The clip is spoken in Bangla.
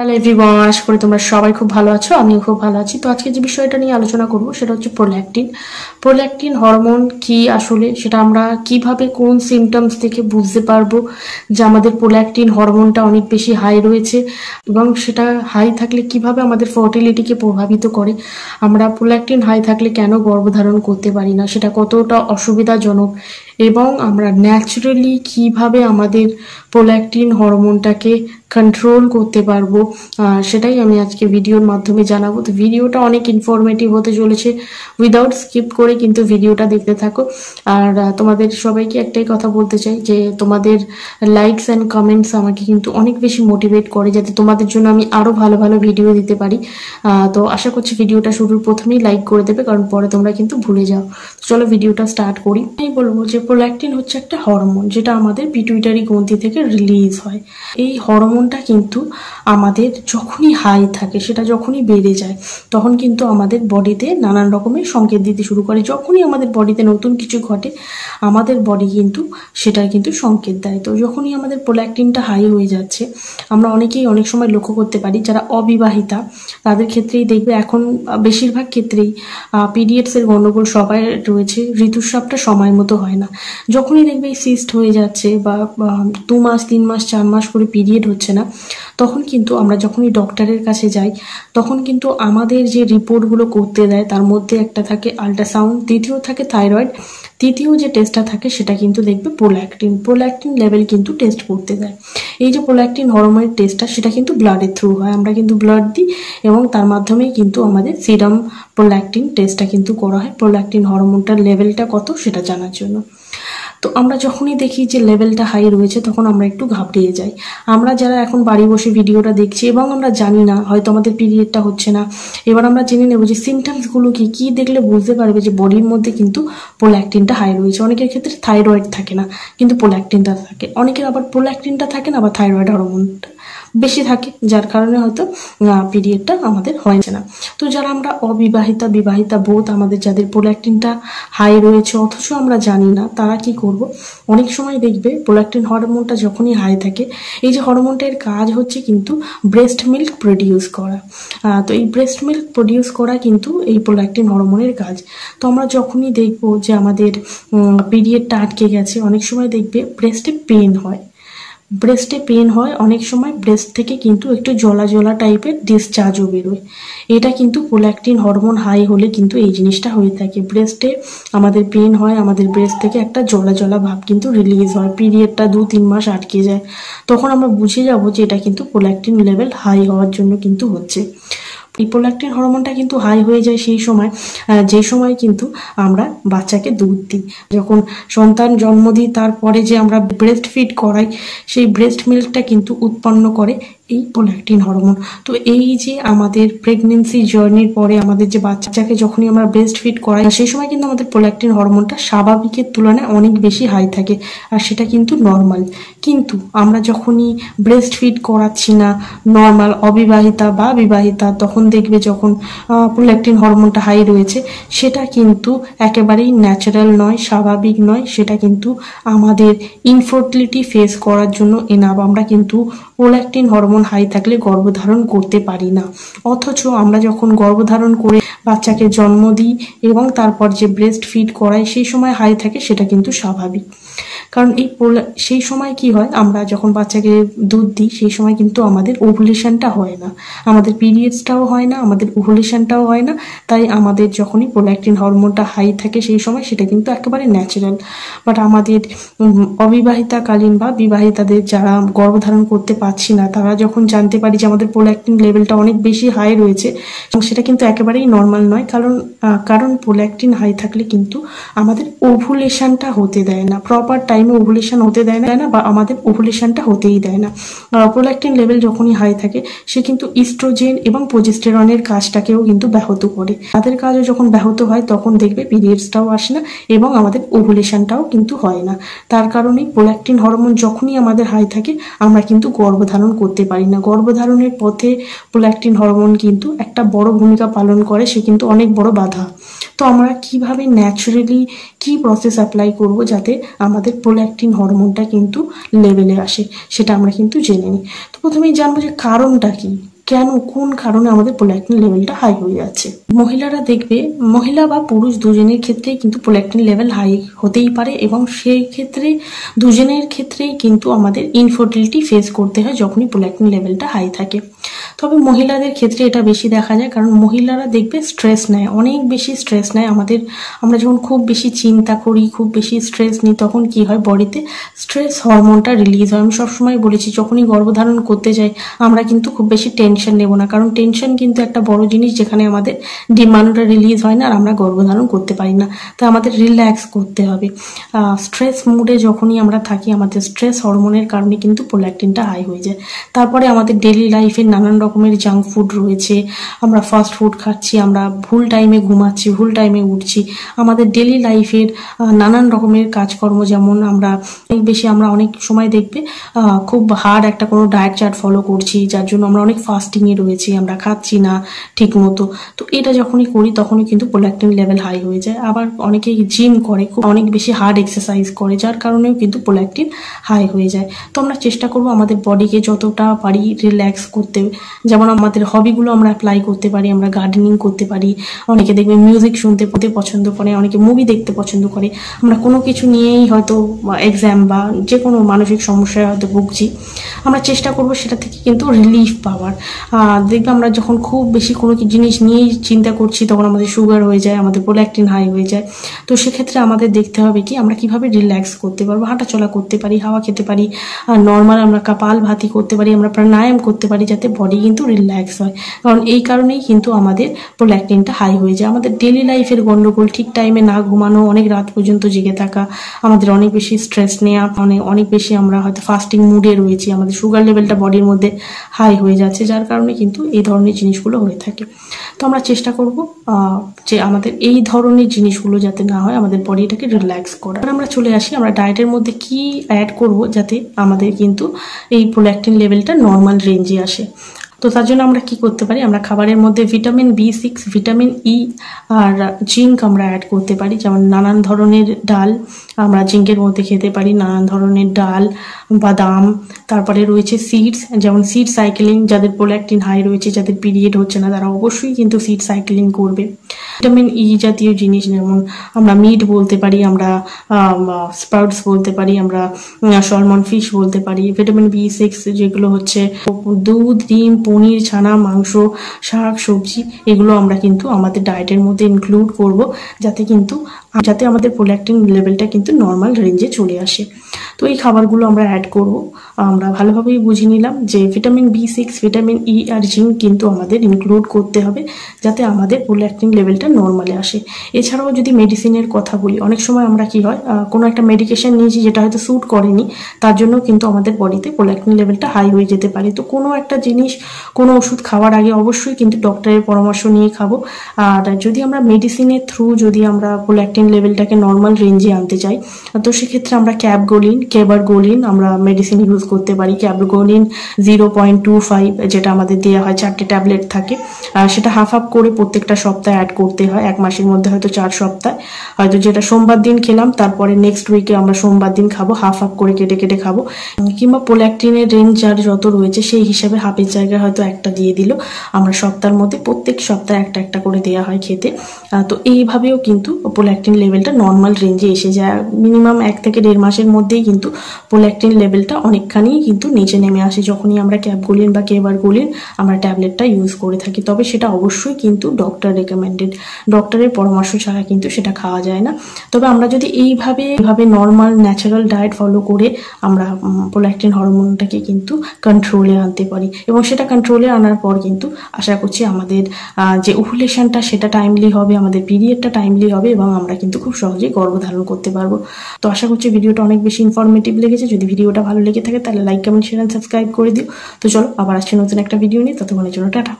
হ্যালো এভরিওয়ান আশা করি তোমরা সবাই খুব ভালো আছো, আমিও খুব ভালো আছি। তো আজকে যে বিষয়টা নিয়ে আলোচনা করব, সেটা হচ্ছে প্রোল্যাকটিন প্রোল্যাকটিন হরমোন কি আসলে, সেটা আমরা কীভাবে কোন সিমটমস থেকে বুঝতে পারব যে আমাদের প্রোল্যাকটিন হরমোনটা অনেক বেশি হাই রয়েছে এবং সেটা হাই থাকলে কীভাবে আমাদের ফার্টিলিটিকে প্রভাবিত করে? আমরা প্রোল্যাকটিন হাই থাকলে কেন গর্ভধারণ করতে পারি না? সেটা কতটা অসুবিধাজনক? এবং আমরা ন্যাচারালি কীভাবে আমাদের প্রোল্যাকটিন হরমোনটাকে কন্ট্রোল করতে পারব সেটাই আমি আজকে ভিডিওর মাধ্যমে জানাব। তো ভিডিওটা অনেক ইনফরমেটিভ হতে চলেছে। উইদাউট স্কিপ করে কিন্তু ভিডিওটা দেখতে থাকো। আর তোমাদের সবাইকে একটাই কথা বলতে চাই যে, তোমাদের লাইকস অ্যান্ড কমেন্টস আমাকে কিন্তু অনেক বেশি মোটিভেট করে, যাতে তোমাদের জন্য আমি আরও ভালো ভালো ভিডিও দিতে পারি। তো আশা করছি ভিডিওটা শুরুর প্রথমেই লাইক করে দেবে, কারণ পরে তোমরা কিন্তু ভুলে যাও। চলো ভিডিওটা স্টার্ট করি। আমি বলব যে প্রোল্যাকটিন হচ্ছে একটা হরমোন যেটা আমাদের পিটুইটারি গ্রন্থি থেকে রিলিজ হয়। এই হরমোনটা কিন্তু আমাদের যখনই হাই থাকে, সেটা যখনই বেড়ে যায়, তখন কিন্তু আমাদের বডিতে নানান রকমের সংকেত দিতে শুরু করে। যখনই আমাদের বডিতে নতুন কিছু ঘটে, আমাদের বডি কিন্তু সেটার কিন্তু সংকেত দেয়। তো যখনই আমাদের প্রোল্যাকটিনটা হাই হয়ে যাচ্ছে, আমরা অনেকেই অনেক সময় লক্ষ্য করতে পারি, যারা অবিবাহিতা, তাদের ক্ষেত্রেই দেখবে এখন বেশিরভাগ ক্ষেত্রেই পিরিয়ডসের গণ্ডগোল সবাই রয়েছে, ঋতুস্রাবটা সময় মতো হয় না। যখনই দেখবে সিস্ট হয়ে যাচ্ছে বা দু মাস, তিন মাস, চার মাস করে পিরিয়ড হচ্ছে না, তখন কিন্তু আমরা যখনই ডক্টরের কাছে যাই, তখন কিন্তু আমাদের যে রিপোর্টগুলো করতে দেয়, তার মধ্যে একটা থাকে আল্ট্রাসাউন্ড দ্বিতীয় থাকে থাইরয়েড তৃতীয় যে টেস্টটা থাকে সেটা কিন্তু দেখবে প্রোল্যাকটিন প্রোল্যাকটিন লেভেল কিন্তু টেস্ট করতে দেয়। এই যে প্রোল্যাকটিন হরমোনের টেস্টটা সেটা কিন্তু ব্লাডের থ্রু হয়। আমরা কিন্তু ব্লাড দিই এবং তার মাধ্যমেই কিন্তু আমাদের সিরাম প্রোল্যাকটিন টেস্টটা কিন্তু করা হয়। প্রোল্যাকটিন হরমোনটার লেভেলটা কত সেটা জানার জন্য। তো আমরা যখনই দেখি যে লেভেলটা হাই রয়েছে, তখন আমরা একটু ঘাবড়িয়ে যাই। আমরা যারা এখন বাড়ি বসে ভিডিওটা দেখছি এবং আমরা জানি না, হয়তো আমাদের পিরিয়ডটা হচ্ছে না, এবার আমরা জেনে নেব যে সিমটমসগুলো কি কি দেখলে বুঝতে পারবে যে বডির মধ্যে কিন্তু প্রোল্যাকটিনটা হাই রয়েছে। অনেকের ক্ষেত্রে থাইরয়েড থাকে না, কিন্তু প্রোল্যাকটিনটা থাকে। অনেকের আবার প্রোল্যাকটিনটা থাকে না, আবার থাইরয়েড হরমোনটা বেশি থাকে, যার কারণে হয়তো পিরিয়ডটা আমাদের হয় না। তো যারা আমরা অবিবাহিতা, বিবাহিতা বোধ, আমাদের যাদের প্রোল্যাকটিনটা হাই রয়েছে, অথচ আমরা জানি না, তারা কি করব? অনেক সময় দেখবে প্রোল্যাকটিন হরমোনটা যখনই হাই থাকে, এই যে হরমোনটা এর কাজ হচ্ছে কিন্তু ব্রেস্ট মিল্ক প্রডিউস করা। তো এই ব্রেস্ট মিল্ক প্রডিউস করা কিন্তু এই প্রোল্যাকটিন হরমোনের কাজ। তো আমরা যখনই দেখব যে আমাদের পিরিয়ডটা আটকে গেছে, অনেক সময় দেখবে ব্রেস্টে পেন হয়। ব্রেস্টে পেন হয়, অনেক সময় ব্রেস্ট থেকে কিন্তু একটু জলা জলা টাইপের ডিসচার্জও বেরোয়। এটা কিন্তু প্রোল্যাক্টিন হরমোন হাই হলে কিন্তু এই জিনিসটা হয়ে থাকে। ব্রেস্টে আমাদের পেন হয়, আমাদের ব্রেস্ট থেকে একটা জলা জলা ভাব কিন্তু রিলিজ হয়। পিরিয়ডটা দু, তিন মাস আটকে যায়। তখন আমরা বুঝে যাব যে এটা কিন্তু প্রোল্যাক্টিন লেভেল হাই হওয়ার জন্য কিন্তু হচ্ছে। এই প্রোল্যাক্টিন হরমোনটা কিন্তু হাই হয়ে যায় সেই সময় যে সময় কিন্তু আমরা বাচ্চাকে দুধ দিই। যখন সন্তান জন্ম দিই, তারপরে যে আমরা ব্রেস্ট ফিড করাই, সেই ব্রেস্ট মিল্কটা কিন্তু উৎপন্ন করে এই প্রোল্যাকটিন হরমোন তো এই যে আমাদের প্রেগনেন্সি জার্নির পরে আমাদের যে বাচ্চাকে যখনই আমরা ব্রেস্ট ফিড করাই, সেই সময় কিন্তু আমাদের প্রোল্যাকটিন হরমোনটা স্বাভাবিকের তুলনায় অনেক বেশি হাই থাকে আর সেটা কিন্তু নর্মাল কিন্তু আমরা যখনই ব্রেস্ট ফিড করাচ্ছি না নর্মাল অবিবাহিতা বা বিবাহিতা, তখন দেখবে যখন প্রোল্যাকটিন হরমোনটা হাই রয়েছে, সেটা কিন্তু একেবারেই ন্যাচারাল নয়, স্বাভাবিক নয়, সেটা কিন্তু আমাদের ইনফার্টিলিটি ফেস করার জন্য এনাব আমরা কিন্তু প্রোল্যাকটিন হরমোন হাই থাকলে গর্ভধারণ করতে পারি না। অথচ আমরা যখন গর্ভধারণ করে বাচ্চাকে জন্ম দিই এবং তারপর যে ব্রেস্ট ফিড করাই, সেই সময় হাই থাকে সেটা কিন্তু স্বাভাবিক। কারণ এই সেই সময় কি হয়, আমরা যখন বাচ্চাকে দুধ দিই, সেই সময় কিন্তু আমাদের ওভুলেশনটা হয় না। আমাদের পিরিয়ডসটাও হয় না, আমাদের ওভুলেশনটাও হয় না। তাই আমাদের যখনই প্রোল্যাকটিন হরমোনটা হাই থাকে সেই সময় সেটা কিন্তু একেবারে ন্যাচারাল বাট আমাদের অবিবাহিতাকালীন বা বিবাহিতাদের যারা গর্ভধারণ করতে পারছি না, তারা যখন জানতে পারি যে আমাদের প্রোল্যাকটিন লেভেলটা অনেক বেশি হাই রয়েছে, এবং সেটা কিন্তু একেবারেই নর্মাল নয়, কারণ কারণ প্রোল্যাকটিন হাই থাকলে কিন্তু আমাদের ওভুলেশনটা হতে দেয় না প্রপার টাইমে ওভুলেশন হতে দেয় না, বা আমাদের ওভুলেশনটা হতেই দেয় না। প্রোল্যাক্টিন লেভেল যখনই হাই থাকে, সে কিন্তু ইস্ট্রোজেন এবং প্রোজেস্টেরনের কাজটাকেও কিন্তু ব্যাহত করে। তাদের কাজও যখন ব্যাহত হয়, তখন দেখবে পিরিয়ডসটাও আসে না, এবং আমাদের ওভুলেশনটাও কিন্তু হয় না। তার কারণে প্রোল্যাকটিন হরমোন যখনই আমাদের হাই থাকে, আমরা কিন্তু গর্ভধারণ করতে পারি না। গর্ভধারণের পথে প্রোল্যাকটিন হরমোন কিন্তু একটা বড় ভূমিকা পালন করে, সে কিন্তু অনেক বড় বাধা। তো আমরা কীভাবে ন্যাচারালি কি প্রসেস অ্যাপ্লাই করব যাতে আমাদের প্রোল্যাক্টিন হরমোনটা কিন্তু লেভেলে আসে, সেটা আমরা কিন্তু জেনে নিই। তো প্রথমেই জানব যে কারণটা কি। কেন, কোন কারণে আমাদের প্রোল্যাক্টিন লেভেলটা হাই হয়ে যাচ্ছে মহিলারা দেখবে, মহিলা বা পুরুষ দুজনের ক্ষেত্রেই কিন্তু প্রোল্যাক্টিন লেভেল হাই হতেই পারে এবং সেই ক্ষেত্রে, দুজনের ক্ষেত্রেই কিন্তু আমাদের ইনফার্টিলিটি ফেস করতে হয় যখনই প্রোল্যাক্টিন লেভেলটা হাই থাকে। তবে মহিলাদের ক্ষেত্রে এটা বেশি দেখা যায়, কারণ মহিলারা দেখবে স্ট্রেস নেয়, অনেক বেশি স্ট্রেস নেয় আমাদের। আমরা যখন খুব বেশি চিন্তা করি, খুব বেশি স্ট্রেস নিই, তখন কি হয় বডিতে? স্ট্রেস হরমোনটা রিলিজ হয়। আমি সবসময় বলেছি, যখনই গর্ভধারণ করতে যাই, আমরা কিন্তু খুব বেশি টেনশন নেব না। কারণ টেনশন কিন্তু একটা বড় জিনিস যেখানে আমাদের ডিমান্ডটা রিলিজ হয় না আর আমরা গর্ভধারণ করতে পারি না। তাই আমাদের রিল্যাক্স করতে হবে। স্ট্রেস মুডে যখনই আমরা থাকি, আমাদের স্ট্রেস হরমোনের কারণে কিন্তু প্রোল্যাক্টিনটা হাই হয়ে যায়। তারপরে আমাদের ডেলি লাইফের নানান রকমের জাঙ্ক ফুড রয়েছে। আমরা ফাস্ট ফুড খাচ্ছি, আমরা ভুল টাইমে ঘুমাচ্ছি, ভুল টাইমে উঠছি। আমাদের ডেলি লাইফের নানান রকমের কাজকর্ম যেমন আমরা, অনেক বেশি আমরা অনেক সময় দেখবে খুব হার্ড একটা কোনো ডায়েট চার্ট ফলো করছি, যার জন্য আমরা অনেক ফাস্টিংয়ে রয়েছি, আমরা খাচ্ছি না ঠিক মতো তো এটা যখনই করি, তখনই কিন্তু প্রোল্যাক্টিন লেভেল হাই হয়ে যায়। আবার অনেকে জিম করে, খুব অনেক বেশি হার্ড এক্সারসাইজ করে, যার কারণেও কিন্তু প্রোল্যাক্টিন হাই হয়ে যায়। তো আমরা চেষ্টা করব আমাদের বডিকে যতটা পারি রিল্যাক্স করতে। যেমন আমাদের হবিগুলো আমরা অ্যাপ্লাই করতে পারি, আমরা গার্ডেনিং করতে পারি। অনেকে দেখবে মিউজিক শুনতে পড়তে পছন্দ করে, অনেকে মুভি দেখতে পছন্দ করে। আমরা কোনো কিছু নিয়েই হয়তো এক্সাম বা যে কোনো মানসিক সমস্যায় হয়তো ভুগছি। আমরা চেষ্টা করব সেটা থেকে কিন্তু রিলিফ পাওয়ার। দেখবে আমরা যখন খুব বেশি কোনো জিনিস নিয়েই চিন্তা করছি, তখন আমাদের সুগার হয়ে যায়, আমাদের প্রোল্যাক্টিন হাই হয়ে যায়। তো সেক্ষেত্রে আমাদের দেখতে হবে কি, আমরা কীভাবে রিল্যাক্স করতে পারব, হাঁটাচলা করতে পারি, হাওয়া খেতে পারি, আর নর্মাল আমরা কাপাল ভাতি করতে পারি, আমরা প্রাণায়াম করতে পারি, যাতে বডি কিন্তু রিল্যাক্স হয়। কারণ এই কারণেই কিন্তু আমাদের প্রোল্যাক্টিনটা হাই হয়ে যায়। আমাদের ডেলি লাইফের গণ্ডগোল ঠিক টাইমে না ঘুমানো, অনেক রাত পর্যন্ত জেগে থাকা, আমাদের অনেক বেশি স্ট্রেস নেওয়া মানে অনেক বেশি আমরা হয়তো ফাস্টিং মুডে রয়েছি, আমাদের সুগার লেভেলটা বডির মধ্যে হাই হয়ে যাচ্ছে, যার কারণে কিন্তু এই ধরনের জিনিসগুলো হয়ে থাকে। তো আমরা চেষ্টা করব যে আমাদের এই ধরনের জিনিসগুলো যাতে না হয়, আমাদের বডিটাকে রিল্যাক্স করা আমরা চলে আসি, আমরা ডায়েটের মধ্যে কি অ্যাড করব যাতে আমাদের কিন্তু এই প্রোল্যাক্টিন লেভেলটা নর্মাল রেঞ্জে আসে। তো তার জন্য আমরা কি করতে পারি? আমরা খাবারের মধ্যে vitamin B six vitamin E আর জিঙ্ক আমরা অ্যাড করতে পারি। যেমন নানান ধরনের ডাল আমরা জিঙ্কের মধ্যে খেতে পারি, নানান ধরনের ডাল, বাদাম, তারপরে রয়েছে সিডস যেমন সিড সাইকেলিং যাদের প্রোল্যাক্টিন হাই রয়েছে, যাদের পিরিয়ড হচ্ছে না, তারা অবশ্যই কিন্তু সিড সাইকেলিং করবে। ভিটামিন ই জাতীয় জিনিস যেমন আমরা মিট বলতে পারি, আমরা স্প্রাউটস বলতে পারি, আমরা সলমন ফিশ বলতে পারি। ভিটামিন বি সিক্স যেগুলো হচ্ছে দুধ, ডিম পনির, ছানা, মাংস, শাক, সবজি, এগুলো আমরা কিন্তু আমাদের ডায়েটের মধ্যে ইনক্লুড করব যাতে কিন্তু যাতে আমাদের প্রোল্যাক্টিন লেভেলটা কিন্তু নর্মাল রেঞ্জে চলে আসে। তো এই খাবারগুলো আমরা অ্যাড করব। আমরা ভালোভাবেই বুঝে নিলাম যে vitamin B six vitamin E আর জিঙ্ক কিন্তু আমাদের ইনক্লুড করতে হবে যাতে আমাদের প্রোল্যাক্টিন লেভেলটা নর্মালে আসে। এছাড়াও যদি মেডিসিনের কথা বলি, অনেক সময় আমরা কি হয় কোনো একটা মেডিকেশন নিয়েছি যেটা হয়তো স্যুট করেনি, তার জন্য কিন্তু আমাদের বডিতে প্রোল্যাক্টিন লেভেলটা হাই হয়ে যেতে পারে। তো কোনো একটা জিনিস কোনো ওষুধ খাওয়ার আগে অবশ্যই কিন্তু ডক্টরের পরামর্শ নিয়ে খাব। আর যদি আমরা মেডিসিনের থ্রু যদি আমরা প্রোল্যাক্টিন লেভেলটাকে নর্মাল রেঞ্জে আনতে চাই, তো সেক্ষেত্রে আমরা ক্যাবগোলিন কেবারগোলিন আমরা মেডিসিন ইউজ করতে পারি। Cabergoline zero point two five যেটা আমাদের দেওয়া হয়, চারটে ট্যাবলেট থাকে। সেটা হাফ হাফ করে প্রত্যেকটা সপ্তাহে অ্যাড করতে হয়। এক মাসের মধ্যে হয়তো চার সপ্তাহ। হয়তো যেটা সোমবার দিন খেলাম, তারপরে নেক্সট উইকে আমরা সোমবার দিন খাব হাফ হাফ করে কেটে কেটে খাব। কিংবা প্রোল্যাক্টিনের রেঞ্জ যার যত রয়েছে, সেই হিসাবে হাফের জায়গায় হয়তো একটা দিয়ে দিল। আমরা সপ্তাহের মধ্যে প্রত্যেক সপ্তাহে একটা একটা করে দেওয়া হয় খেতে। তো এইভাবেও কিন্তু প্রোল্যাক্টিন লেভেলটা নর্মাল রেঞ্জে এসে যায়। মিনিমাম এক থেকে দেড় মাসের মধ্যেই কিন্তু প্রোল্যাক্টিন লেভেলটা অনেকখানি কিন্তু নিচে নেমে আসে। যখনই আমরা ক্যাবগুলিন বা কেবারগুলিন আমরা ট্যাবলেটটা ইউজ করে থাকি। তবে সেটা অবশ্যই কিন্তু ডক্টর রেকমেন্ডেড ডক্টরের পরামর্শ ছাড়া কিন্তু সেটা খাওয়া যায় না। তবে আমরা যদি এইভাবে এইভাবে নর্মাল ন্যাচারাল ডায়েট ফলো করে আমরা প্রোল্যাক্টিন হরমোনটাকে কিন্তু কন্ট্রোলে আনতে পারি। এবং সেটা কন্ট্রোলে আনার পর কিন্তু আশা করছি আমাদের যে ওভুলেশনটা সেটা টাইমলি হবে, আমাদের পিরিয়ডটা টাইমলি হবে এবং আমরা কিন্তু খুব সহজেই গর্ভধারণ করতে পারব। তো আশা করছি ভিডিওটা অনেক বেশি ইনফরমেটিভ লেগেছে। যদি ভিডিওটা ভালো লেগে থাকে তাহলে লাইক কমেন্ট শেয়ার সাবস্ক্রাইব করে দিও। তো চলো আবার আসছে নতুন একটা ভিডিও নিয়ে। ততক্ষণের জন্য টাটা।